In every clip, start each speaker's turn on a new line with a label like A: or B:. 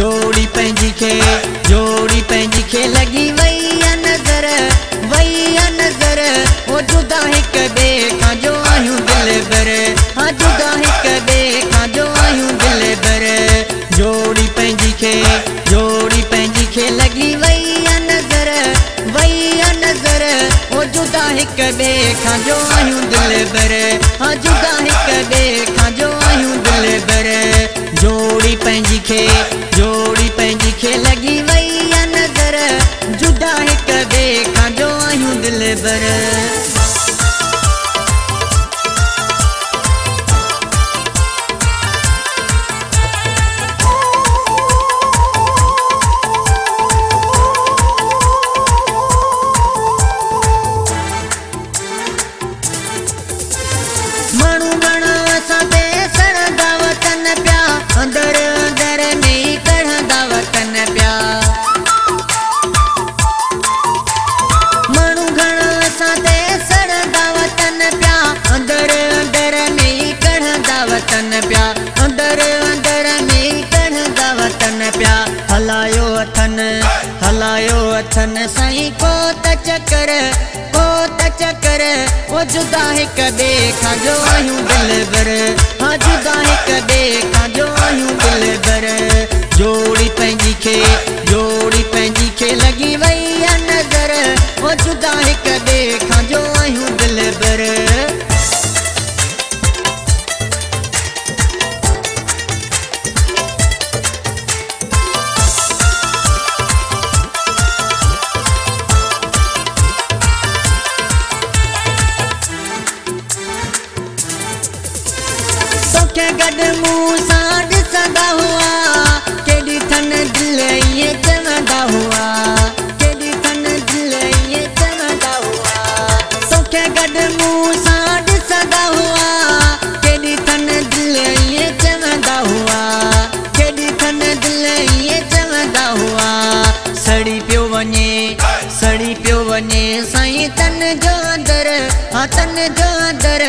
A: जोड़ी पंहिंजी खे, जोड़ी पंहिंजी खे लॻी वई आहे नज़र वई आहे नज़र। ओ जुदा हिक ॿिए खां जो आहियूं दिलि हा, जुदा हिक ॿिए खां जो आहियूं दिलि जोड़ी पंहिंजी खे, जोड़ी पंहिंजी खे लॻी वई आहे नज़र वई आहे नज़र। ओ जुदा हिक ॿिए खां जो आहियूं दिलि हा, जुदा हिक ॿिए खां जो आहियूं दिलि जोड़ी पंहिंजी खे जोड़ी verão वतन पिया हलायो अथन हलायो अथन। साईं को त चकर को त चकर ओ जुदा हिक ॿिए खां जो आहियूं दिलबर। हा, जुदा हिक ॿिए खां जो आहियूं दिलि तोखे गॾु मूं सां हुआ। केॾी थन दिलि ईअं चवंदा हुआ। केॾी थन दिलि ईअं चवंदा हुआ। तोखे गॾु मूं सां ॾिसंदा हुआ। केॾी थन दिलि ईअं चवंदा हुआ। केॾी थन दिलि ईअं चवंदा हुआ। सड़ी पियो वञे, सड़ी पियो वञे साईं तन जो अंदर हा तन जो अंदर।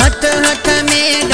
A: हथ में